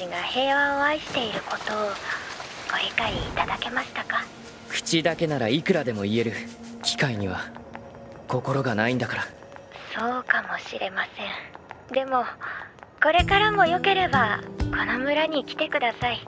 ちが平和を愛していることをご理解いただけましたか？口だけならいくらでも言える機械には心がないんだから。そうかもしれません。でもこれからもよければこの村に来てください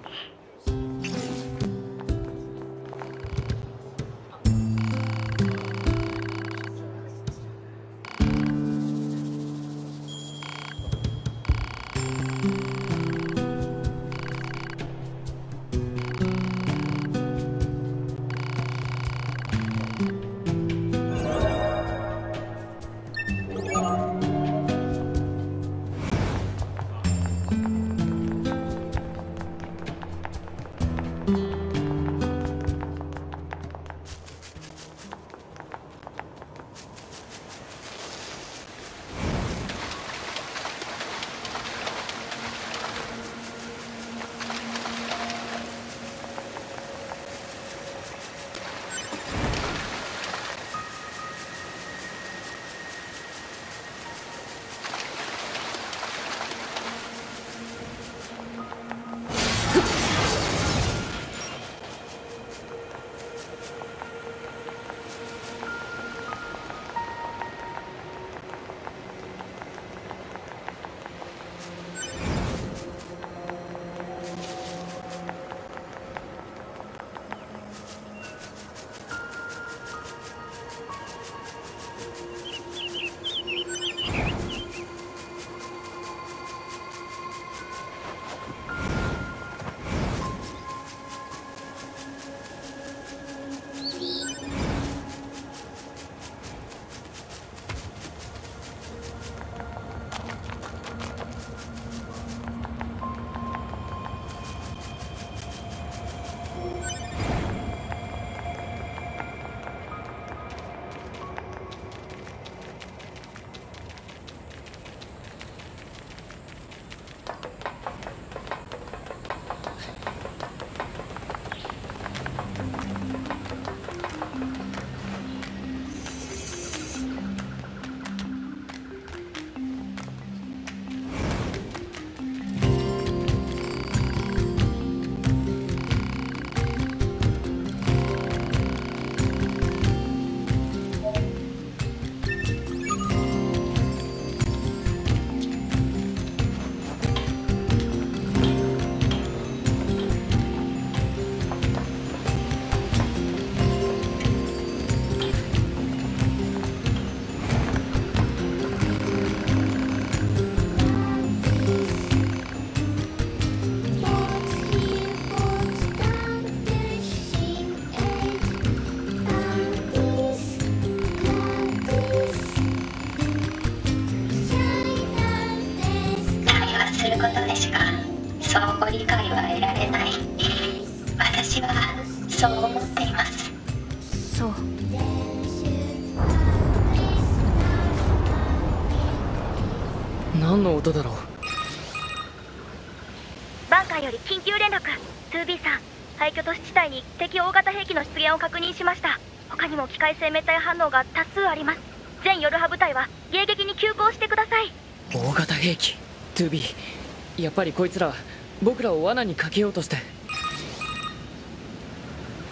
型兵器の出現を確認しました。他にも機械生命体反応が多数あります。全ヨルハ部隊は迎撃に急行してください。大型兵器 2B やっぱりこいつら僕らを罠にかけようとして。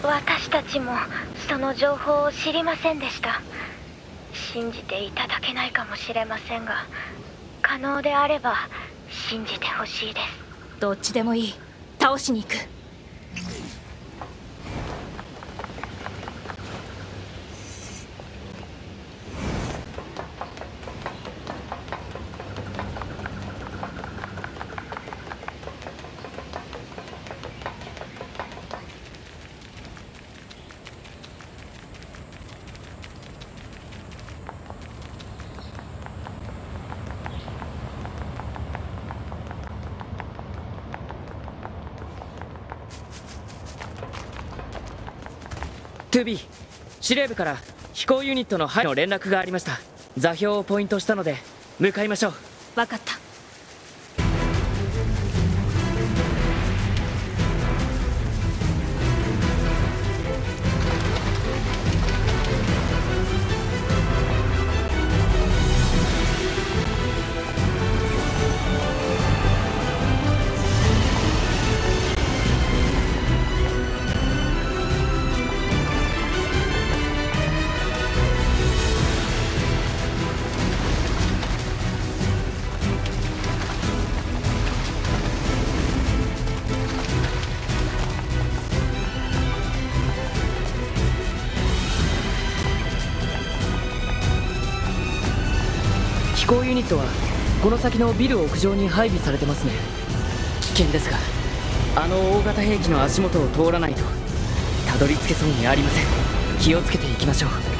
私たちもその情報を知りませんでした。信じていただけないかもしれませんが可能であれば信じてほしいです。どっちでもいい。倒しに行く2 b 司令部から飛行ユニットの配の連絡がありました。座標をポイントしたので向かいましょう。分かった。先のビル屋上に配備されてますね。危険ですがあの大型兵器の足元を通らないとたどり着けそうにありません。気をつけていきましょう。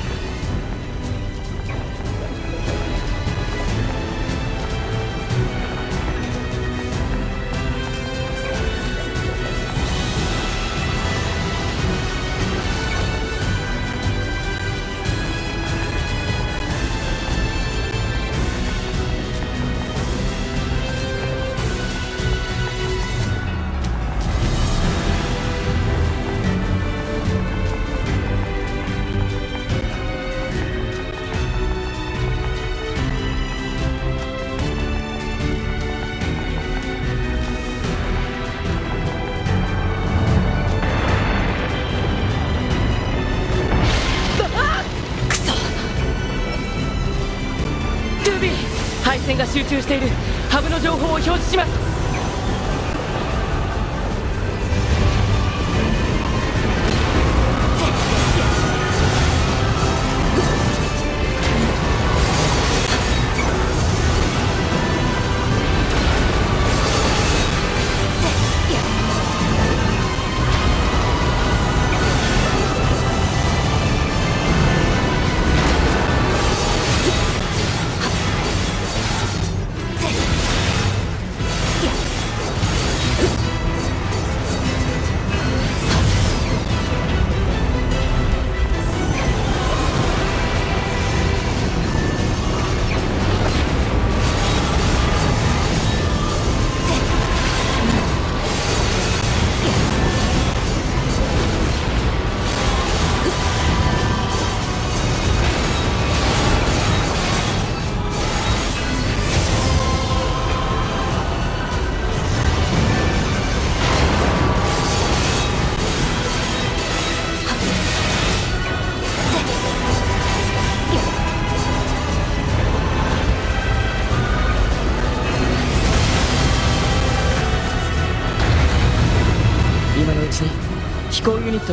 線が集中している。ハブの情報を表示します。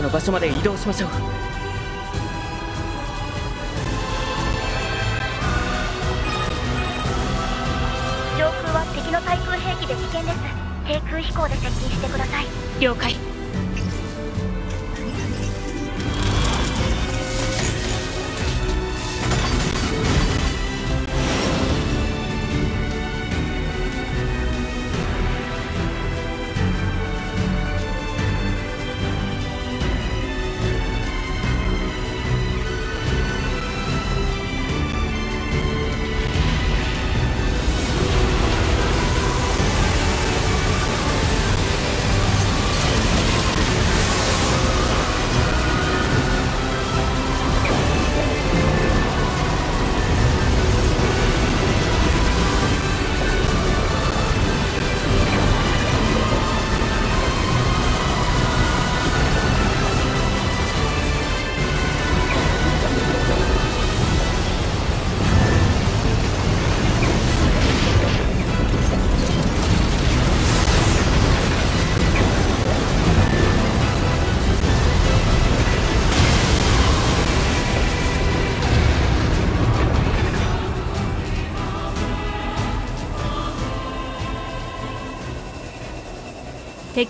の場所まで移動しましょう。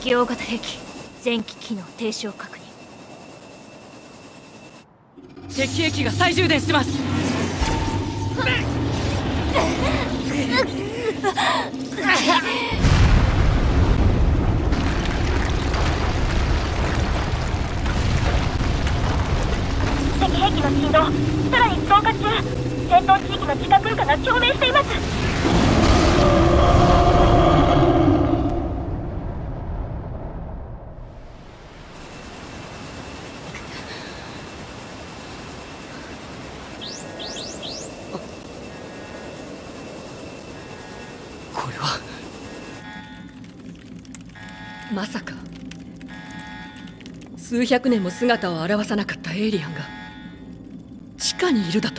敵大型兵器前期機能停止を確認。敵兵器が再充電してます。敵兵器の振動さらに増加中戦闘地域の地下空間が共鳴しています数百年も姿を現さなかったエイリアンが地下にいるだと？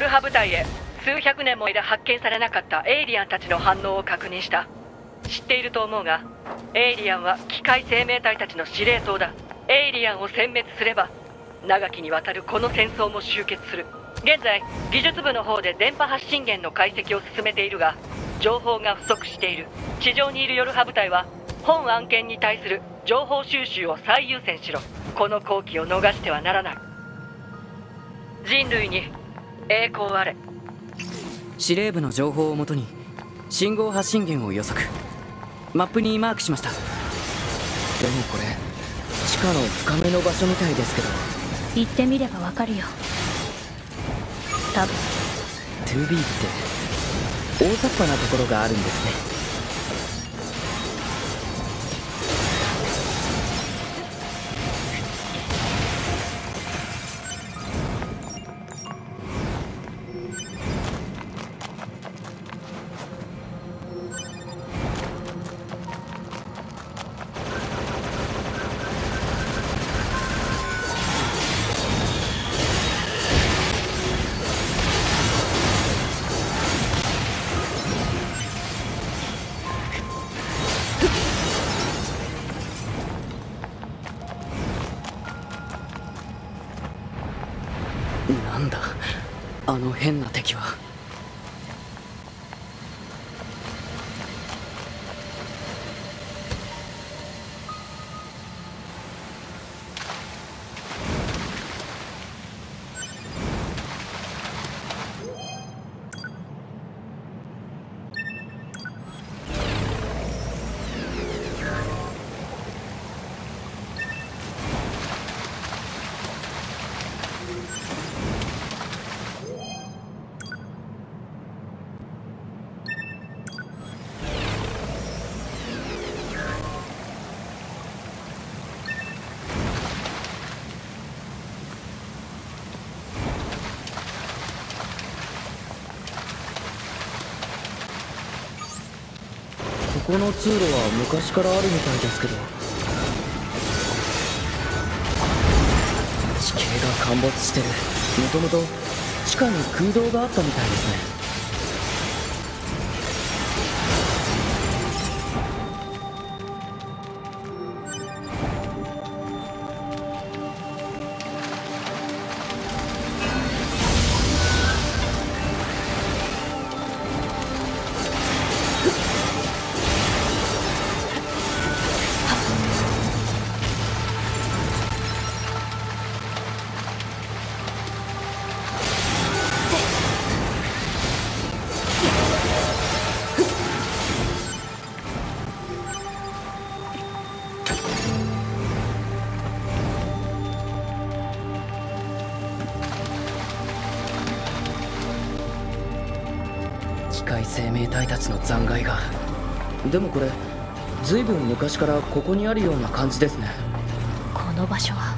ルハ部隊へ数百年も間発見されなかったエイリアンたちの反応を確認した。知っていると思うがエイリアンは機械生命体たちの司令塔だ。エイリアンを殲滅すれば長きにわたるこの戦争も終結する。現在技術部の方で電波発信源の解析を進めているが情報が不足している。地上にいるヨルハ部隊は本案件に対する情報収集を最優先しろ。この好機を逃してはならない。人類に栄光あれ。司令部の情報をもとに信号発信源を予測。マップにマークしました。でもこれ地下の深めの場所みたいですけど。行ってみればわかるよ。多分。2B って大雑把なところがあるんですね敵はこの通路は昔からあるみたいですけど。地形が陥没してる。もともと地下に空洞があったみたいですね。ちの残骸が。でもこれ随分昔からここにあるような感じですね。この場所は。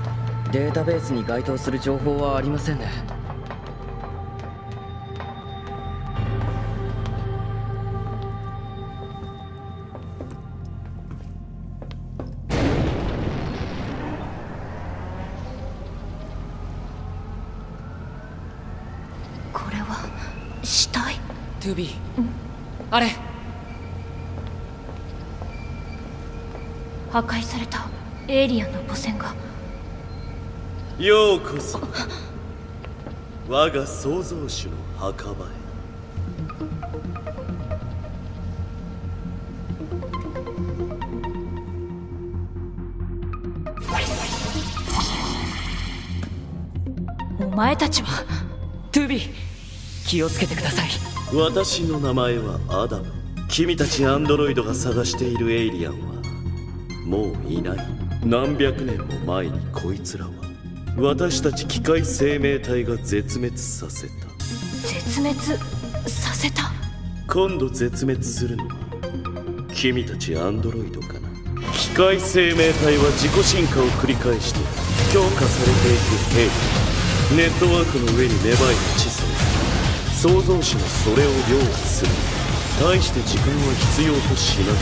データベースに該当する情報はありませんねあれ。破壊されたエイリアンの母船が。ようこそ。我が創造主の墓場へ。お前たちは 2B 気をつけてください私の名前はアダム。君たちアンドロイドが探しているエイリアンはもういない。何百年も前にこいつらは。私たち機械生命体が絶滅させた。絶滅させた？今度絶滅するのは。君たちアンドロイドかな。機械生命体は自己進化を繰り返して強化されていく兵器。ネットワークの上に芽生えた知性創造主のそれを凌駕する。大して時間は必要としない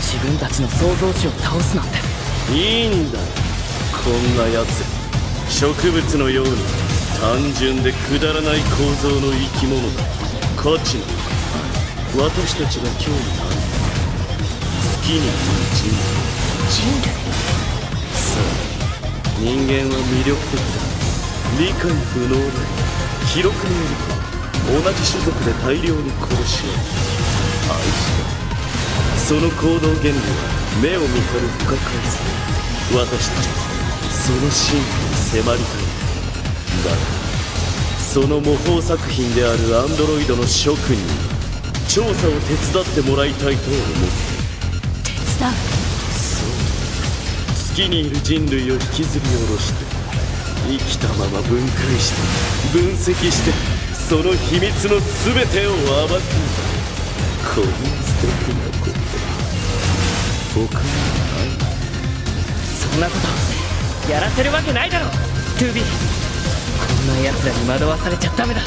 自分たちの創造主を倒すなんて。いいんだ。こんなやつ植物のように単純でくだらない構造の生き物。だ価値の私たちが興味ある。月にいる人人類さあ人間は魅力的だ。理解不能だ。記録による。同じ種族で大量に殺し合う。愛したその行動原理は目を見張る。不可解さ私たちはその真理に迫りたい。だがその模倣作品であるアンドロイドの諸君に調査を手伝ってもらいたいと思って手伝う。そう。月にいる人類を引きずり下ろして生きたまま分解して分析してその秘密の全てを暴く。んだこんな素敵なこと。他にない。そんなことやらせるわけないだろ。2B こんな奴らに惑わされちゃダメだ。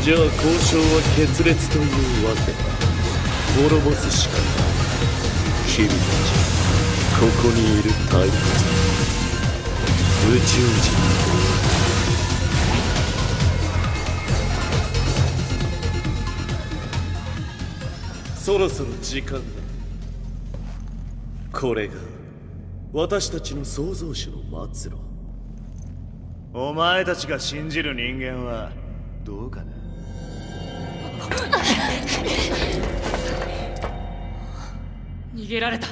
じゃあ交渉は決裂というわけだ。滅ぼすしかない。君たちここにいる大仏宇宙人。そろそろ時間だ。これが私たちの創造主の末路。お前たちが信じる人間はどうかな？逃げられた。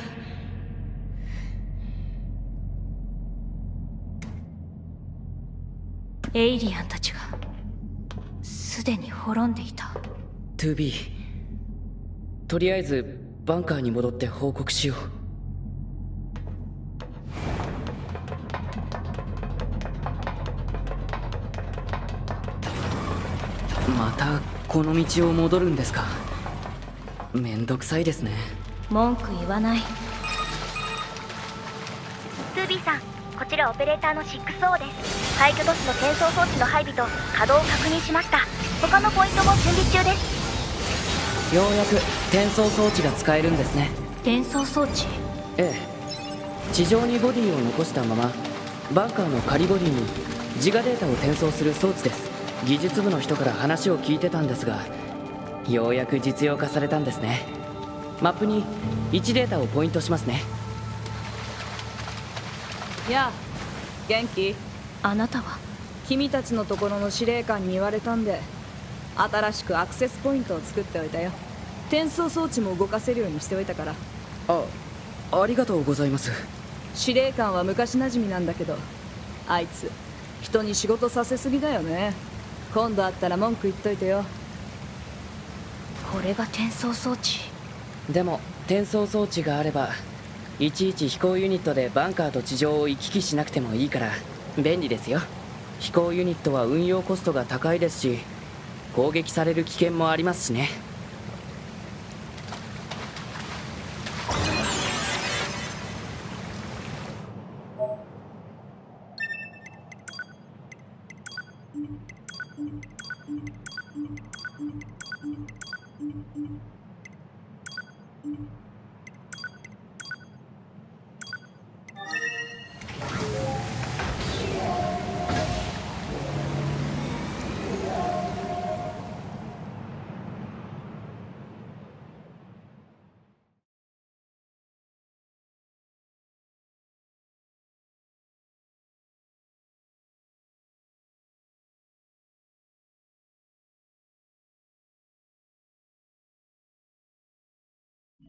エイリアンたちがすでに滅んでいた。2B とりあえずバンカーに戻って報告しよう。またこの道を戻るんですか？めんどくさいですね。文句言わない。2B さんこちらオペレーターの 6O です。廃墟都市の転送装置の配備と稼働を確認しました。他のポイントも準備中ですようやく転送装置が使えるんですね。転送装置？ええ。地上にボディを残したままバンカーの仮ボディに自我データを転送する装置です。技術部の人から話を聞いてたんですがようやく実用化されたんですね。マップに位置データをポイントしますね。やあ元気？あなたは？君たちのところの司令官に言われたんで新しくアクセスポイントを作っておいたよ。転送装置も動かせるようにしておいたから。あありがとうございます。司令官は昔馴染みなんだけどあいつ人に仕事させすぎだよね。今度会ったら文句言っといてよ。これが転送装置？でも転送装置があればいちいち飛行ユニットでバンカーと地上を行き来しなくてもいいから便利ですよ。飛行ユニットは運用コストが高いですし攻撃される危険もありますしね。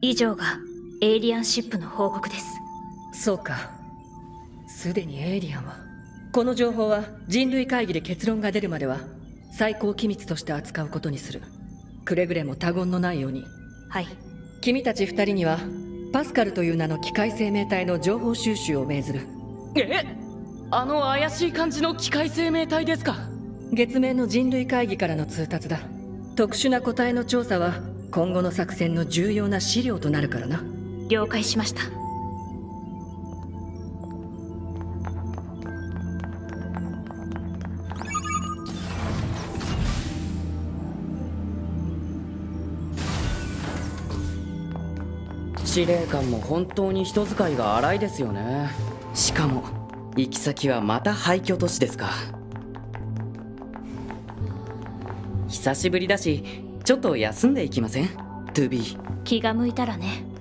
以上がエイリアンシップの報告です。そうか。すでにエイリアンはこの情報は人類会議で結論が出るまでは最高機密として扱うことにする。くれぐれも他言のないように。はい。君たち二人にはパスカルという名の機械生命体の情報収集を命ずる。え？あの怪しい感じの機械生命体ですか？月面の人類会議からの通達だ。特殊な個体の調査は今後の作戦の重要な資料となるからな。了解しました。司令官も本当に人使いが荒いですよね。しかも行き先はまた廃墟都市ですか。久しぶりだしちょっと休んでいきません ?2B 気が向いたらね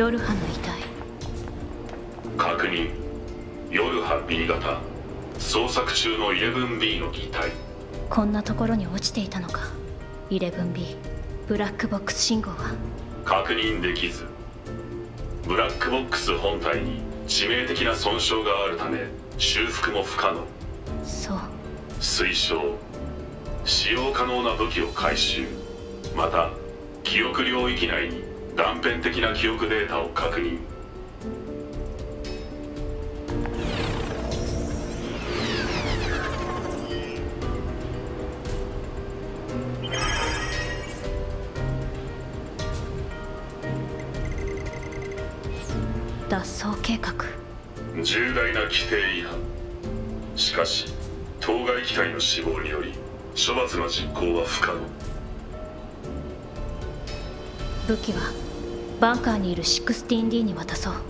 夜班の遺体。確認。夜波 B 型。捜索中の 11B の擬態こんなところに落ちていたのか。11B ブラックボックス信号は。確認できず。ブラックボックス本体に致命的な損傷があるため修復も不可能。そう。推奨。使用可能な武器を回収。また記憶領域内に断片的な記憶データを確認。脱走計画。重大な規定違反。しかし当該機体の死亡により処罰の実行は不可能武器はバンカーにいる 16D に渡そう。